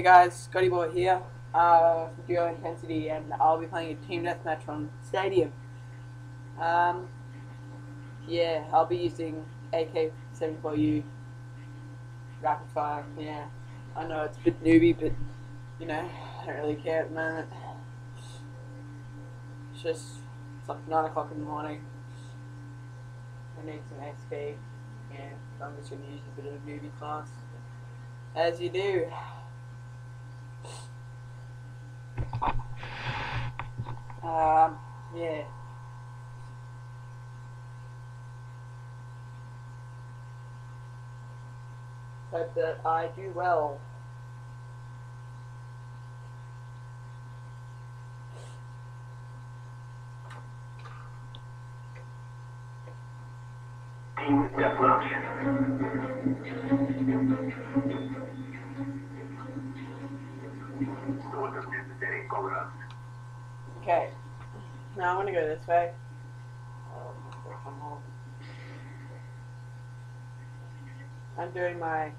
Hey guys, Scotty Boy here, uh, from Duo Intensity, and I'll be playing a team deathmatch on Stadium. Um, yeah, I'll be using AK-74U rapid fire. Yeah, I know it's a bit newbie, but you know, I don't really care at the moment. It's just it's like nine o'clock in the morning. I need some XP. Yeah, I'm just gonna use a bit of a newbie class, as you do. Um, yeah. Hope that I do well. Team Okay. Now I'm gonna go this way. I'm doing my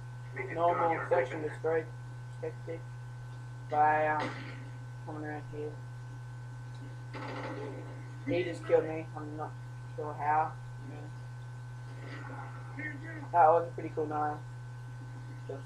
normal section and tactic by um, coming around here. He just killed me. I'm not sure how. That was a pretty cool knife. Just.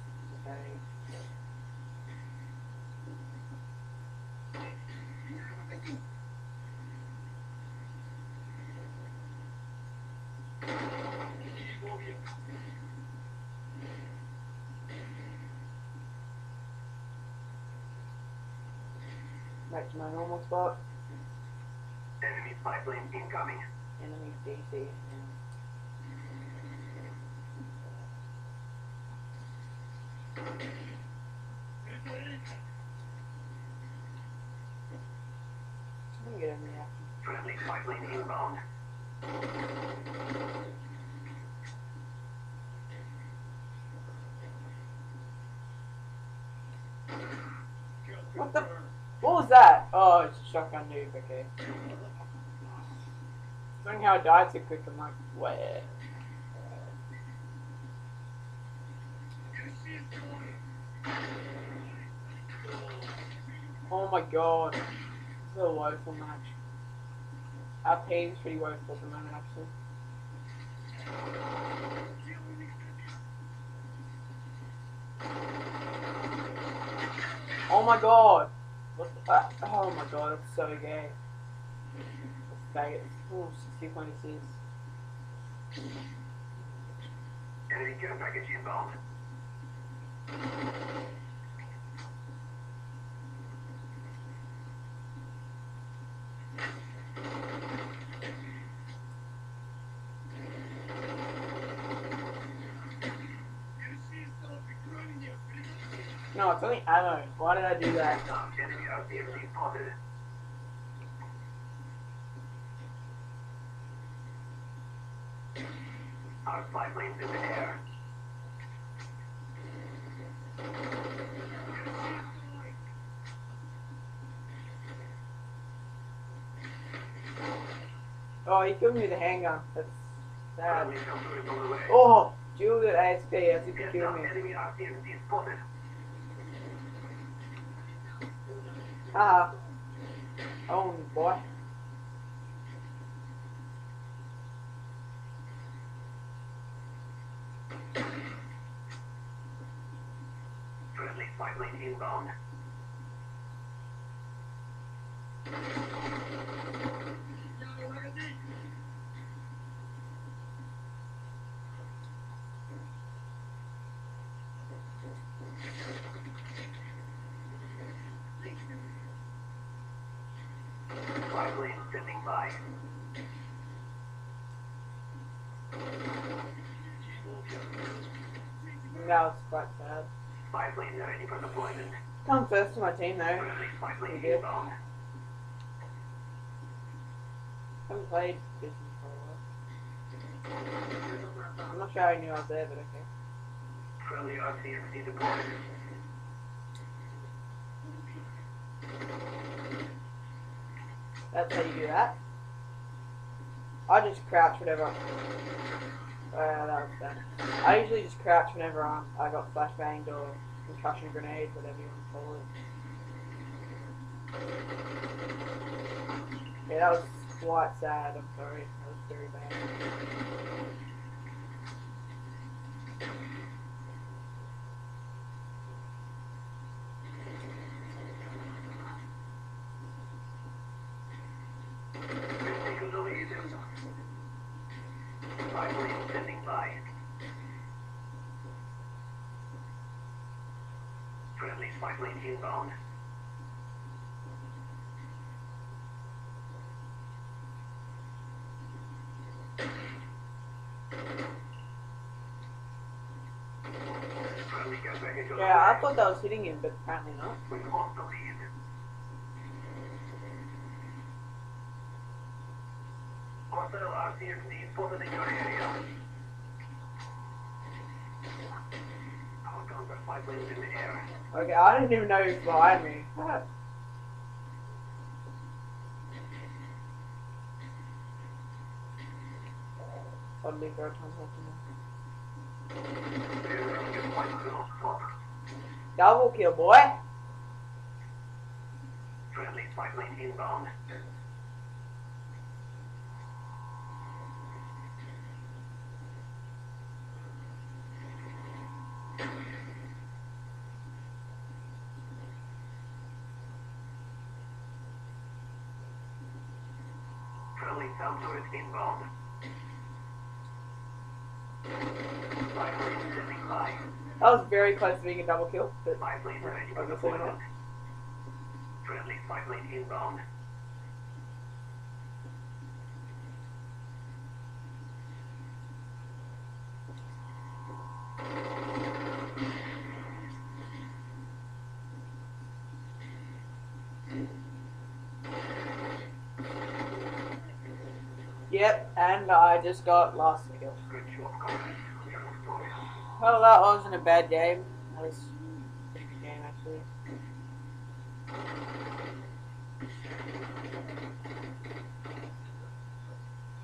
Back to my normal spot. Enemy spy plane incoming. Enemy DC. I'm gonna get in there. Friendly spy inbound. What the? Was that? Oh, it's a shotgun noob. Okay. Knowing how I died so quick, I'm like, where? Oh my god. This is a woeful match. Our team's pretty woeful at the moment, actually. Oh my god! What the, uh, oh my god, that's so gay. Faggot. Oh, 60.6. Enemy care package inbound. No, it's only ammo. Why did I do that? Now, enemy RCXD spotted. Our spy planes in the air. Oh, he killed me with a handgun. That's sad. Friendly shelter is on the way. Oh, with ASP. That's if he killed me. Haha. Oh, boy. Friendly spy plane standing by. That was quite sad. Spy plane ready for deployment. Come first to my team, though. Did. inbound. haven't played this for a while. I'm not sure I knew I was there, but okay. Friendly RCXD deployed. That's how you do that. I just crouch whenever. Uh, that was bad. I usually just crouch whenever I'm, I got flashbanged or concussion grenade, whatever you want to call it. Yeah, that was quite sad. I'm sorry. That was very bad. Standing by. Friendly spy plane inbound. Friendly gas package on the Yeah, I thought that was hitting him, but apparently not. We lost the lead. Hostile RCXD spotted area. Our counter spy planes in the air. Okay, I didn't even know he was behind me. Suddenly throw tons of Double kill, boy. Friendly spy plane inbound. Friendly sound turret inbound. Spy plane. That was very close to being a double kill, but Spy plane ready for Obviously not. Friendly plane inbound. Yep, and I just got lost victorious. Well, that wasn't a bad game. That was a pretty good game, actually.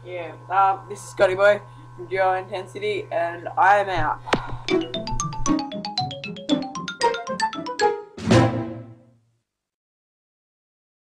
Yeah, um, this is Scotty Boy from Duo Intensity, and I am out.